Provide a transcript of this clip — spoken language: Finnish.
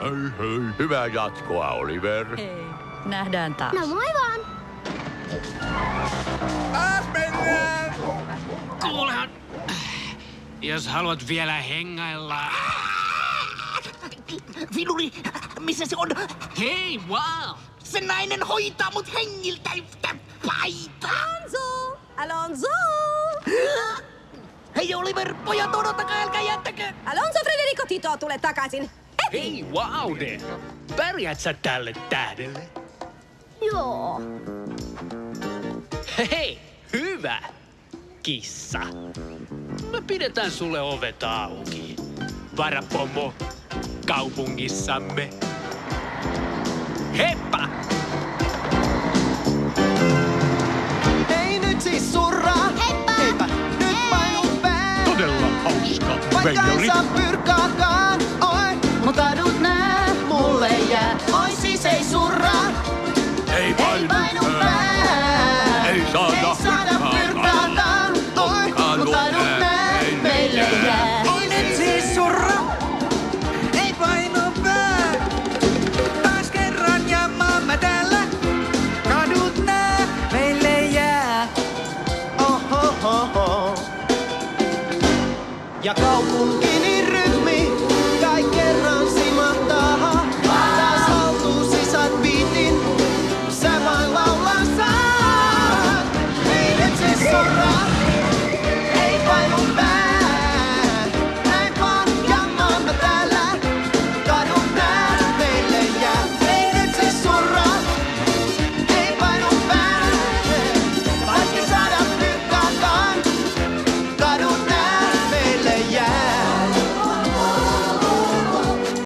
Hei hei, hyvää jatkoa Oliver. Hei, nähdään taas. No moi vaan. Taas mennään! Kuulehan, jos haluat vielä hengailla... Filuri, missä se on? Hei, wow! Se nainen hoitaa mut hengiltä yhtä paitaa. Alonso! Alonso! Hei Oliver, pojat odottakaa, älkää jättäkö. Alonso Frederico Tito, tule takaisin. Hei, wow, de. Pärjät sä tälle tähdelle? Joo. Hei, hyvä, kissa. Me pidetään sulle ovet auki. Varapomo kaupungissamme. Heppa! Ei nyt siis surraa. Heippa! Heipä nyt painu pää. Todella hauska, Vaikka saa pyrkaakaan, saada Ei saada pyrkaakaan, oi. Mut adut nää meille jää. Ei nyt siis surra! Ei painu pää! Taas kerran ja maamme täällä. Kadut nää meille jää. Ohohoho. Ja kaupunkini